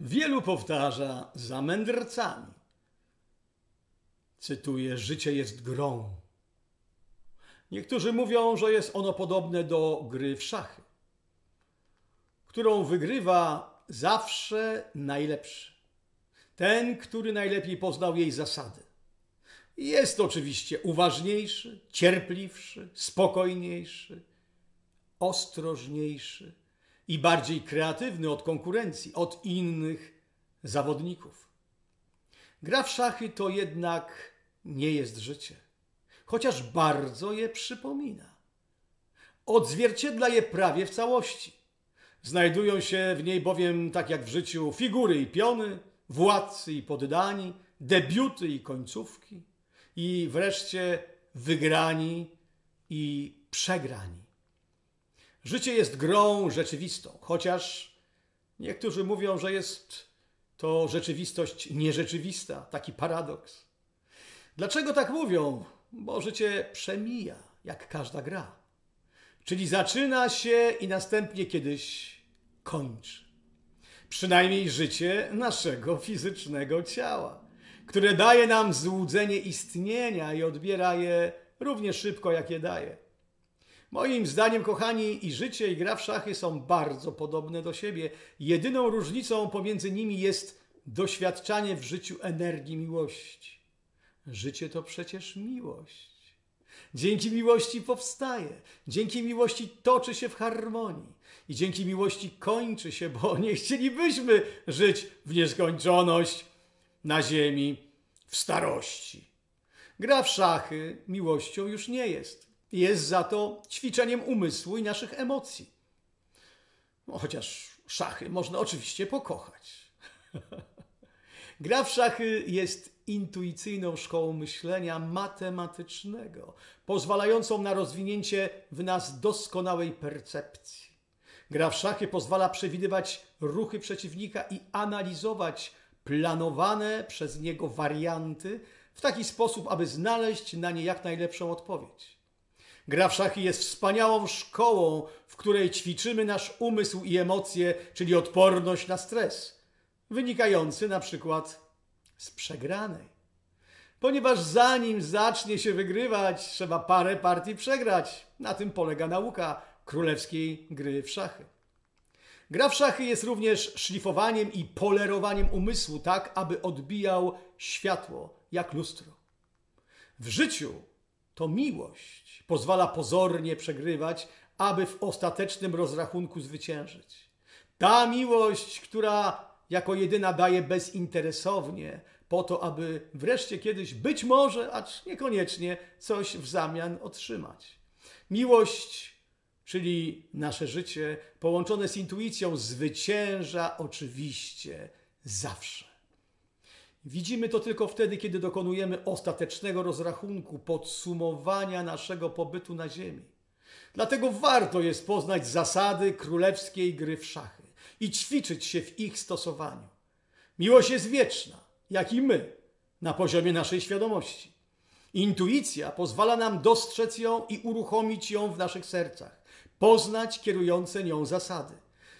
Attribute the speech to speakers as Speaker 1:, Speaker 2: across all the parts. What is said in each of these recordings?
Speaker 1: Wielu powtarza za mędrcami. Cytuję: Życie jest grą. Niektórzy mówią, że jest ono podobne do gry w szachy, którą wygrywa zawsze najlepszy. Ten, który najlepiej poznał jej zasady. Jest oczywiście uważniejszy, cierpliwszy, spokojniejszy, ostrożniejszy i bardziej kreatywny od konkurencji, od innych zawodników. Gra w szachy to jednak nie jest życie, chociaż bardzo je przypomina. Odzwierciedla je prawie w całości. Znajdują się w niej bowiem, tak jak w życiu, figury i piony, władcy i poddani, debiuty i końcówki, i wreszcie wygrani i przegrani. Życie jest grą rzeczywistą, chociaż niektórzy mówią, że jest to rzeczywistość nierzeczywista, taki paradoks. Dlaczego tak mówią? Bo życie przemija, jak każda gra. Czyli zaczyna się i następnie kiedyś kończy. Przynajmniej życie naszego fizycznego ciała, które daje nam złudzenie istnienia i odbiera je równie szybko, jak je daje. Moim zdaniem, kochani, i życie, i gra w szachy są bardzo podobne do siebie. Jedyną różnicą pomiędzy nimi jest doświadczanie w życiu energii miłości. Życie to przecież miłość. Dzięki miłości powstaje, dzięki miłości toczy się w harmonii i dzięki miłości kończy się, bo nie chcielibyśmy żyć w nieskończoność na ziemi w starości. Gra w szachy miłością już nie jest. Jest za to ćwiczeniem umysłu i naszych emocji. No, chociaż szachy można oczywiście pokochać. Gra w szachy jest intuicyjną szkołą myślenia matematycznego, pozwalającą na rozwinięcie w nas doskonałej percepcji. Gra w szachy pozwala przewidywać ruchy przeciwnika i analizować planowane przez niego warianty w taki sposób, aby znaleźć na nie jak najlepszą odpowiedź. Gra w szachy jest wspaniałą szkołą, w której ćwiczymy nasz umysł i emocje, czyli odporność na stres, wynikający na przykład z przegranej. Ponieważ zanim zacznie się wygrywać, trzeba parę partii przegrać. Na tym polega nauka królewskiej gry w szachy. Gra w szachy jest również szlifowaniem i polerowaniem umysłu, tak aby odbijał światło jak lustro. W życiu to miłość pozwala pozornie przegrywać, aby w ostatecznym rozrachunku zwyciężyć. Ta miłość, która jako jedyna daje bezinteresownie, po to, aby wreszcie kiedyś być może, acz niekoniecznie, coś w zamian otrzymać. Miłość, czyli nasze życie, połączone z intuicją, zwycięża oczywiście zawsze. Widzimy to tylko wtedy, kiedy dokonujemy ostatecznego rozrachunku, podsumowania naszego pobytu na Ziemi. Dlatego warto jest poznać zasady królewskiej gry w szachy i ćwiczyć się w ich stosowaniu. Miłość jest wieczna, jak i my, na poziomie naszej świadomości. Intuicja pozwala nam dostrzec ją i uruchomić ją w naszych sercach, poznać kierujące nią zasady.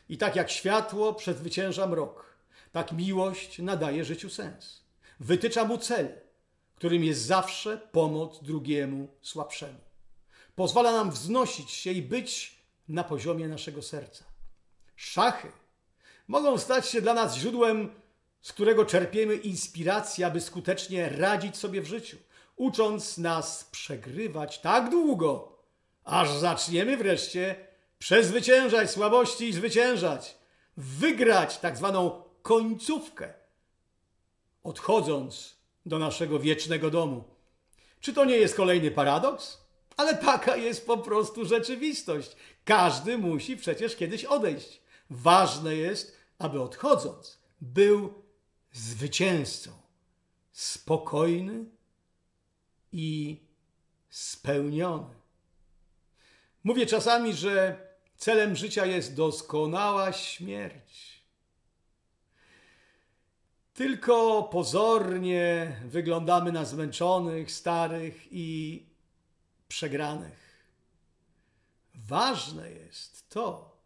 Speaker 1: I tak jak światło przezwycięża mrok, tak miłość nadaje życiu sens. Wytycza mu cel, którym jest zawsze pomoc drugiemu słabszemu. Pozwala nam wznosić się i być na poziomie naszego serca. Szachy mogą stać się dla nas źródłem, z którego czerpiemy inspirację, aby skutecznie radzić sobie w życiu, ucząc nas przegrywać tak długo, aż zaczniemy wreszcie przezwyciężać słabości i zwyciężać, wygrać tak zwaną końcówkę, odchodząc do naszego wiecznego domu. Czy to nie jest kolejny paradoks? Ale taka jest po prostu rzeczywistość. Każdy musi przecież kiedyś odejść. Ważne jest, aby odchodząc był zwycięzcą, spokojny i spełniony. Mówię czasami, że celem życia jest doskonała śmierć. Tylko pozornie wyglądamy na zmęczonych, starych i przegranych. Ważne jest to,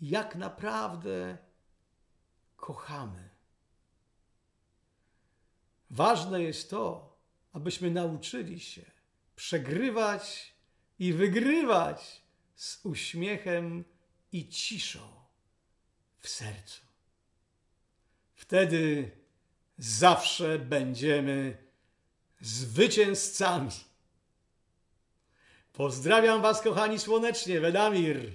Speaker 1: jak naprawdę kochamy. Ważne jest to, abyśmy nauczyli się przegrywać i wygrywać z uśmiechem i ciszą w sercu. Wtedy zawsze będziemy zwycięzcami. Pozdrawiam Was, kochani, słonecznie, Wedamir.